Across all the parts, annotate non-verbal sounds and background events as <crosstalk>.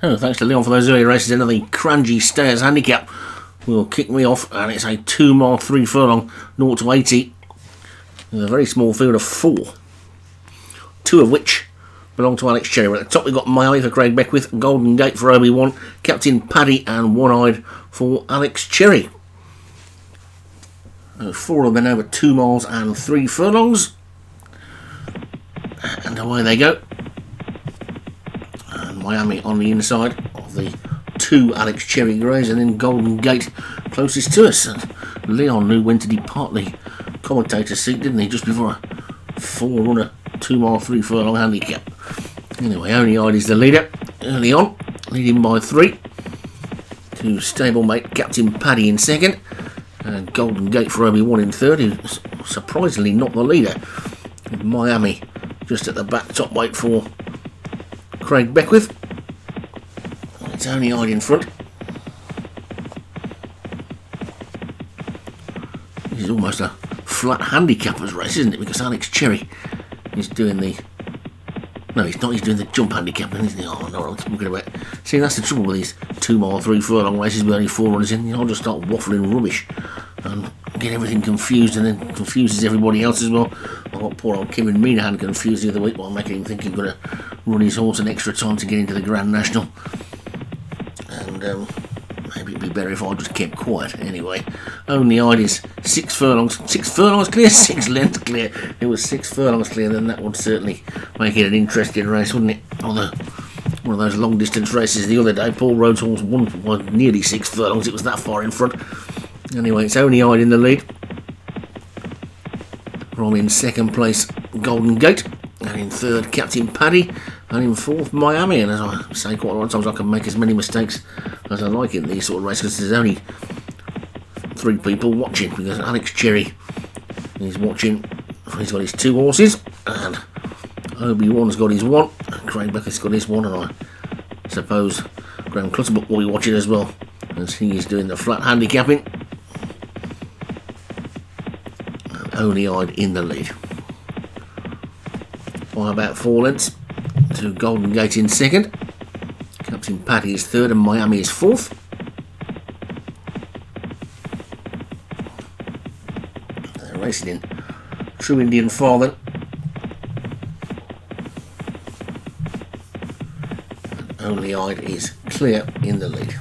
Oh, thanks to Leon for those early races. Another the Kranji Stayers handicap will kick me off, and it's a two mile, three furlong, 0 to 80. With a very small field of four, two of which belong to Alex Cherry. At the top, we've got Miami for Craig Beckwith, Golden Gate for Obi Wan, Captain Paddy, and One Eyed for Alex Cherry. Uh, four of them over two miles and three furlongs. And away they go. Miami on the inside of the two Alex Cherry Greys and then Golden Gate closest to us. And Leon knew when to depart the commentator seat, didn't he, just before a four runner, two mile, three furlong handicap. Anyway, Only Eyed is the leader early on, leading by three to stablemate Captain Paddy in second and Golden Gate for Obi Wan in third, who's surprisingly not the leader. Miami just at the back, top weight for Craig Beckwith. It's only Eyed in front. This is almost a flat handicapper's race, isn't it? Because Alex Cherry is doing the. No, he's not. He's doing the jump handicapping, isn't he? Oh, no, I'm talking about. See, that's the trouble with these two mile, three furlong races with only four runners in. You know, I'll just start waffling rubbish and get everything confused and then confuses everybody else as well. I got poor old Kevin Minahan confused the other week while making him think he'd got to run his horse an extra time to get into the Grand National. And um, maybe it'd be better if I just kept quiet. Anyway, only Eyed is six furlongs, six furlongs clear, <laughs> six lengths clear. It was six furlongs clear, then that would certainly make it an interesting race, wouldn't it? Although one of those long distance races the other day, Paul Rhodes horse won, won nearly six furlongs. It was that far in front. Anyway, it's only Eyed in the lead. From in second place, Golden Gate. And in third, Captain Paddy. And in fourth, Miami. And as I say quite a lot of times, I can make as many mistakes as I like in these sort of races because there's only three people watching. Because Alex Cherry is watching. He's got his two horses. And Obi-Wan's got his one. Craig Becker's got his one. And I suppose Graham Clutterbuck will be watching as well. As he is doing the flat handicapping. only eyed in the lead. By about four lengths to Golden Gate in second. Captain Paddy is third and Miami is fourth. They're racing in True Indian Father. Only Eyed is clear in the lead.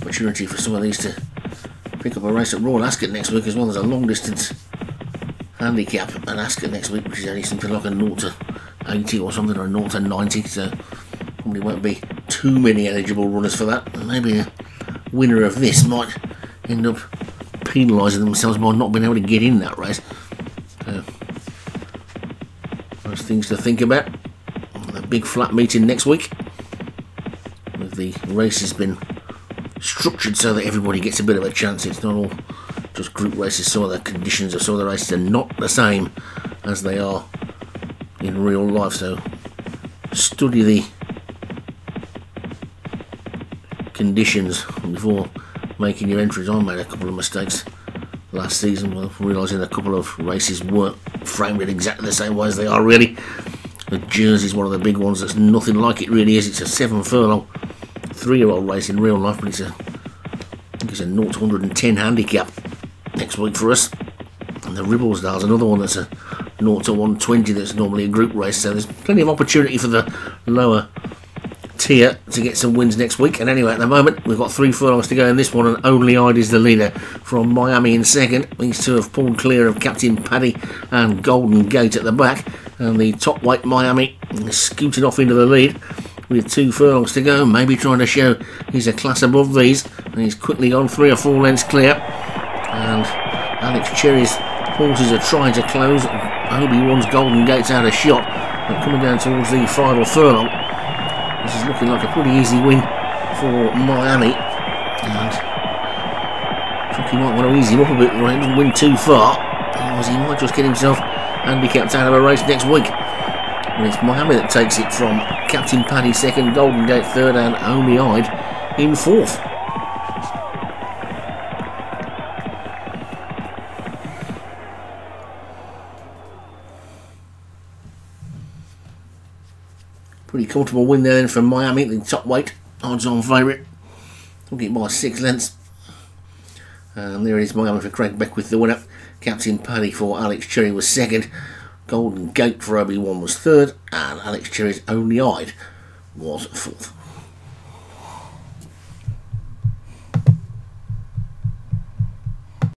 Opportunity for some of these to pick up a race at Royal Ascot next week as well. There's a long distance handicap at Ascot next week, which is only something like a 0 to 80 or something, or a 0 to 90. So probably won't be too many eligible runners for that. Maybe a winner of this might end up penalising themselves by not being able to get in that race. So, those things to think about. A big flat meeting next week. The race has been structured so that everybody gets a bit of a chance. It's not all just group races. Some of the conditions of some of the races are not the same as they are in real life. So study the conditions before making your entries. I made a couple of mistakes last season, realising a couple of races weren't framed in exactly the same way as they are really. The Jersey is one of the big ones that's nothing like it really is. It's a seven furlong three-year-old race in real life, but it's a it's a 0 to 110 handicap next week for us. And the Ribblesdale's another one that's a 0 to 120 that's normally a group race, so there's plenty of opportunity for the lower tier to get some wins next week. And anyway, at the moment, we've got three furlongs to go in this one, and only Eyed is the leader from Miami in second. These two have pulled clear of Captain Paddy and Golden Gate at the back, and the top weight Miami is scooting off into the lead with two furlongs to go, maybe trying to show he's a class above these. And he's quickly gone three or four lengths clear. And Alex Cherry's horses are trying to close. Obi-Wan's Golden Gate's out of shot. But coming down towards the final furlong, this is looking like a pretty easy win for Miami. And Jockey might want to ease him up a bit, right? Doesn't win too far. Otherwise, he might just get himself handicapped out of a race next week. And it's Miami that takes it from Captain Paddy second, Golden Gate third, and Only Eyed in fourth. Pretty comfortable win there then from Miami, the top weight, odds on favourite. It by six lengths. And there it is, Miami for Craig Beckwith, the winner. Captain Paddy for Alex Cherry was second. Golden Gate for Obi-Wan was third. And Alex Cherry's Only Eyed was fourth.